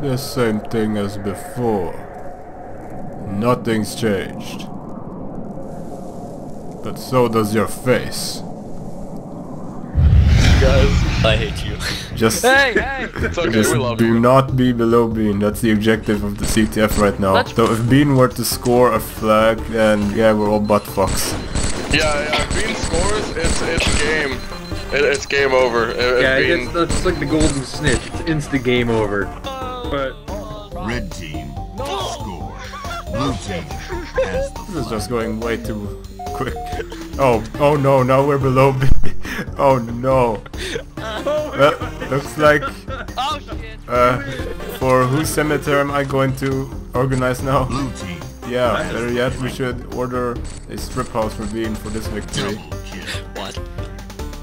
Huh? The same thing as before. Nothing's changed. But so does your face. Guys, I hate you. Just, Hey, hey! it's okay, just we love do you. not be below Bean. That's the objective of the CTF right now. Let's- So if Bean were to score a flag, then yeah, we're all butt fucks. Yeah, yeah, if Bean scores, it's it's game. It, it's game over. If, if Yeah, Bean, it's, it's like the golden snitch. It's instant game over. But Red team score. Blue team has the This is just going way too quick. Oh, oh no, now we're below B. Oh no. Well, looks like, Oh shit! uh, for whose cemetery am I going to organize now? blue team Yeah, better yet, we should order a strip house for Bean for this victory. double kill. What?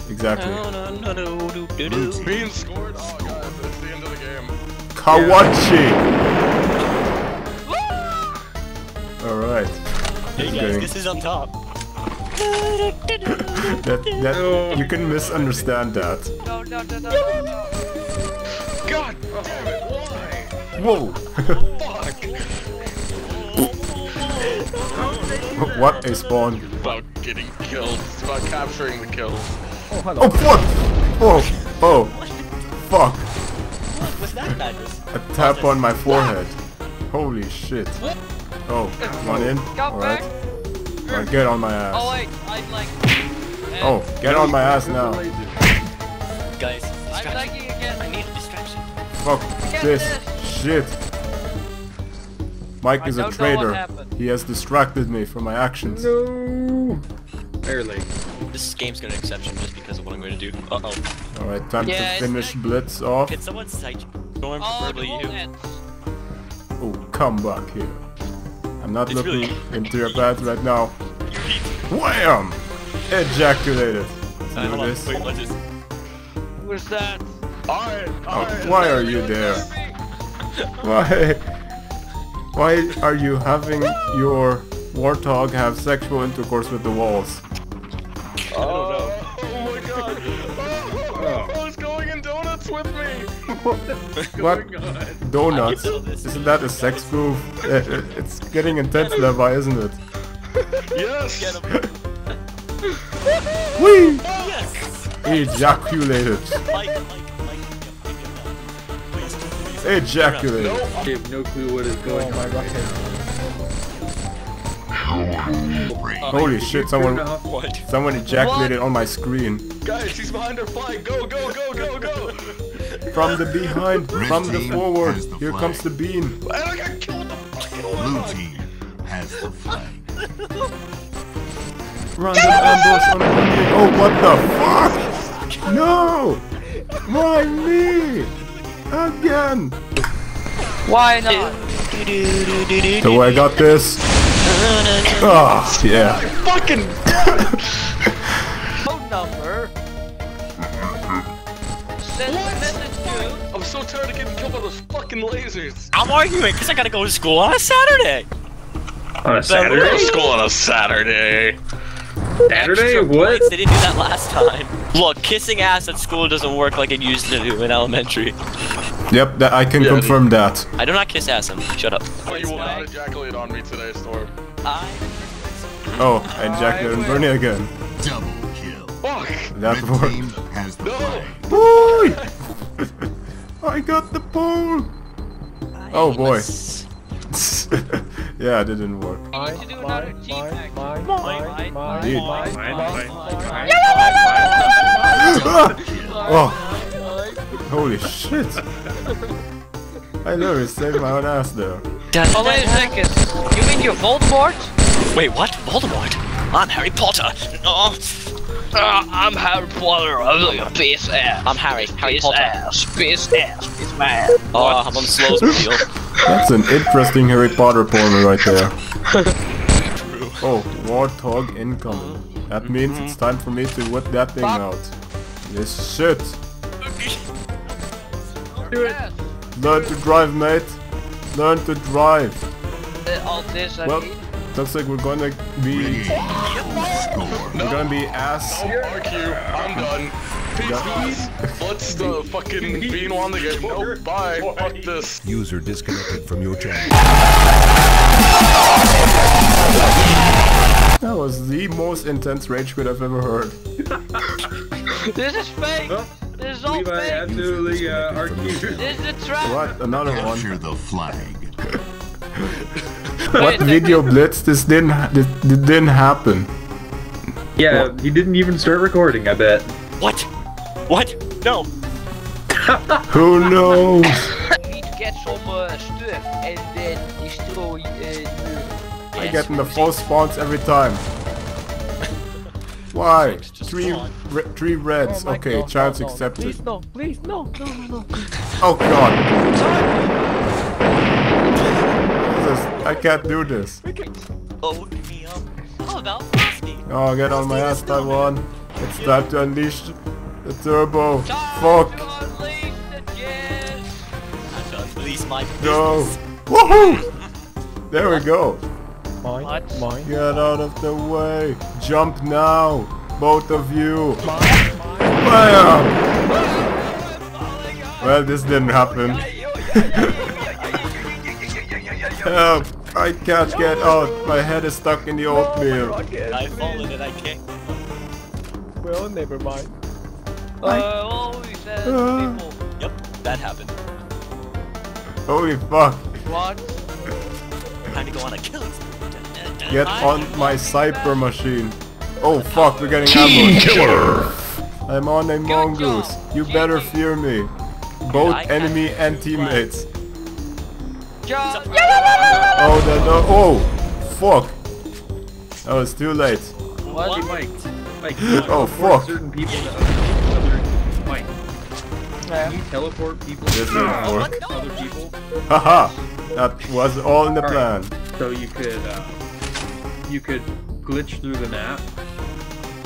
Exactly. No, no, Kawachi! Alright. Hey guys, this is on top. That, that, you can misunderstand that. No, no, no, no, no, no. God damn it! Why? Whoa! Fuck! what a spawn. About getting killed. It's about capturing the kills. Oh, fuck! Oh, oh, fuck. What was that madness? A tap on my forehead. Holy shit. Oh, come on in. Come Alright. back! Alright, get on my Oh ass. wait, I'm like... Oh, get on my ass now. Guys, I'm distraction. lagging again. I need a distraction. Fuck this this. shit. Mike I is a don't know what traitor. He has distracted me from my actions. no. Barely. This game's gonna exception just because of what I'm going to do. Uh oh. Alright, time Yeah, to finish Blitz off. Can someone sight storm, Oh, you? Oh, come back here. I'm not It's looking really- into your path right now. Wham! Ejaculated. Let's Uh, do this. wait, what's this? Who's that? Alright, Oh, why are you there? Why? Why are you having your warthog have sexual intercourse with the walls? What? Donuts? I can tell this. Isn't that a sex move? Eh, eh, It's getting intense, Levi, isn't it? Yes. Get him. Whee! Yes! Ejaculated. Ejaculated. No. I have no clue what is going on right Break. Holy shit, someone What? someone ejaculated on my screen. Guys, he's behind our flag. Go, go, go, go, go. From the behind, Red from the forward. the Here flag. comes the beam. And I got killed. the fucking Blue team has the flag. Random ambush on the Oh, what the fuck? No! Why me? Again! Why not? So I got this. Ah, yeah. Fucking Phone number. Send a message to. I'm so tired of getting killed by those fucking lasers. I'm arguing because I gotta go to school on a Saturday. On a Saturday? Go Saturday? to school on a Saturday. Saturday? What? They didn't do that last time. Look, kissing ass at school doesn't work like it used to do in elementary. Yep, that, I can Yeah, confirm that. I do not kiss ass him. Shut up. Oh, you will not ejaculate on me today, Storm. I. Oh, and Jack and Burney again. Double kill. Fuck. That Red worked. team has the No. Boy! I got the pole! Oh boy. yeah, it didn't work. Need to do another G-Pack. Mine, mine, Indeed. Oh, holy shit! I literally saved my own ass there. Oh, wait a second. You mean you're Voldemort? Wait, what? Voldemort? I'm Harry Potter. No. Uh, I'm Harry Potter. I'm like a piss ass. I'm Harry. Harry piss Potter. ass. Piss ass. Piss man. Oh, I'm on the slowest. That's an interesting Harry Potter porno right there. Oh, Warthog incoming. That means it's time for me to whip that thing Fuck. out. This shit. Do it. Learn to drive, mate. Learn to drive. Uh, all this I Well, need. looks like we're gonna be Red team score. we're gonna be ass. No, fuck you. I'm done. What's the fucking bean on the game? Nope, bye. Fuck this. User disconnected from your channel. That was the most intense rage quit I've ever heard. This is fake. Oh, This is all Levi fake. absolutely uh, argued. This is a trap. What? Another one. Capture the flag. What video blitz? This didn't. This, this didn't happen. Yeah, he didn't even start recording, I bet. What? What? No. Who knows? You need to get some uh, stuff and then destroy uh, the... I get in the false spawns every time. Why? Three, re three reds. Oh okay, chance accepted. Please no, please no, no, no, no. Oh god. Jesus, I can't do this. Oh, me up. How about Frosty? Oh, get on my ass, Taiwan. It's time to unleash the turbo. Fuck. Time to unleash the. I'm gonna release my Go. business. Woohoo! There we go. What? Get out of the way. Jump now. Both of you. Bam! Well, this didn't happen. Help! I can't get out. My head is stuck in the oatmeal. I've fallen and I can't. Well, never mind. Uh, always says Uh. people. Yep, that happened. Holy fuck. What? Time to go on a killing spree. Get on my cyber machine. Oh fuck, we're getting ambushed. I'm on a mongoose. You better fear me. Both I- I- enemy and teammates. Oh, that no. Oh, fuck. That was too late. What? Hey, Mike. Mike, Oh, fuck. certain people to other, other Mike, can you teleport people to didn't work. other people? Haha. That was all in the plan. So you could uh, you could glitch through the map,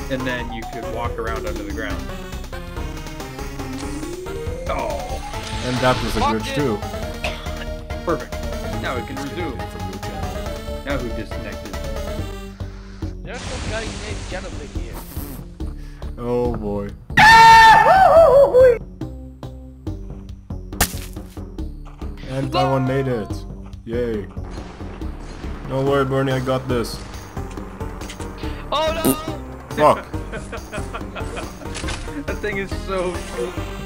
and then you could walk around under the ground. Oh, And that was a glitch too. perfect. Now we can resume. Now who disconnected? There's some guy named Jonathan here. Oh boy. And Taiwan made it. Yay. Don't worry, Burney, I got this. Oh no! Fuck. That thing is so.